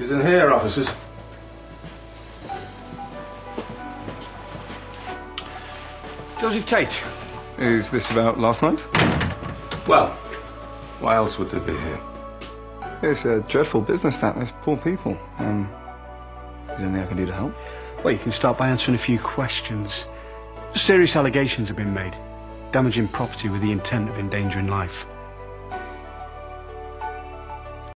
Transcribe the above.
He's in here, officers. Joseph Tate. Is this about last night? Well, why else would they be here? It's a dreadful business, that. There's poor people. Um, is there anything I can do to help? Well, you can start by answering a few questions. Serious allegations have been made. Damaging property with the intent of endangering life.